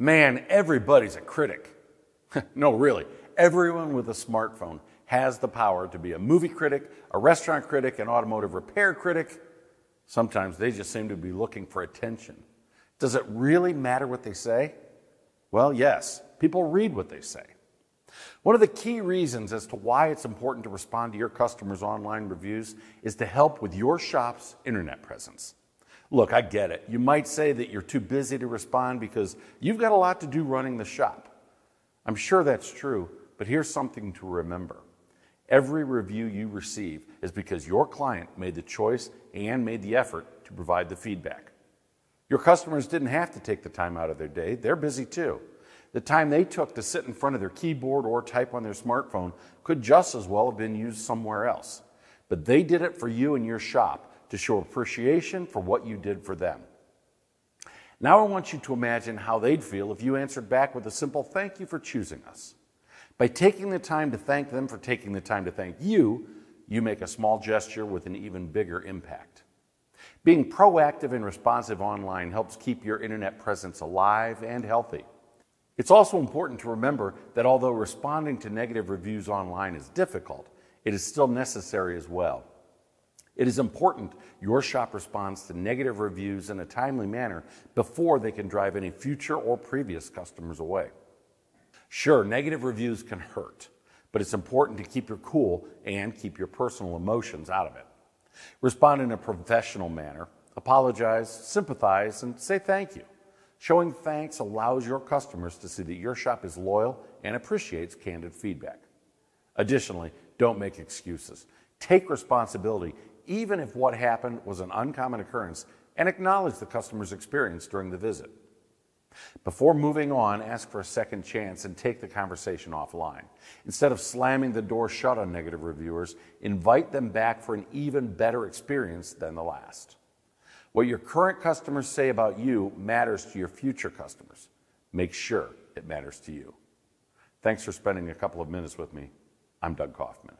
Man, everybody's a critic. no, really, everyone with a smartphone has the power to be a movie critic, a restaurant critic, an automotive repair critic. Sometimes they just seem to be looking for attention. Does it really matter what they say? Well, yes, people read what they say. One of the key reasons as to why it's important to respond to your customers' online reviews is to help with your shop's internet presence. Look, I get it. You might say that you're too busy to respond because you've got a lot to do running the shop. I'm sure that's true, but here's something to remember. Every review you receive is because your client made the choice and made the effort to provide the feedback. Your customers didn't have to take the time out of their day, they're busy too. The time they took to sit in front of their keyboard or type on their smartphone could just as well have been used somewhere else. But they did it for you and your shop to show appreciation for what you did for them. Now I want you to imagine how they'd feel if you answered back with a simple thank you for choosing us. By taking the time to thank them for taking the time to thank you, you make a small gesture with an even bigger impact. Being proactive and responsive online helps keep your internet presence alive and healthy. It's also important to remember that although responding to negative reviews online is difficult, it is still necessary as well. It is important your shop responds to negative reviews in a timely manner before they can drive any future or previous customers away. Sure, negative reviews can hurt, but it's important to keep your cool and keep your personal emotions out of it. Respond in a professional manner, apologize, sympathize, and say thank you. Showing thanks allows your customers to see that your shop is loyal and appreciates candid feedback. Additionally, don't make excuses. Take responsibility even if what happened was an uncommon occurrence, and acknowledge the customer's experience during the visit. Before moving on, ask for a second chance and take the conversation offline. Instead of slamming the door shut on negative reviewers, invite them back for an even better experience than the last. What your current customers say about you matters to your future customers. Make sure it matters to you. Thanks for spending a couple of minutes with me. I'm Doug Kaufman.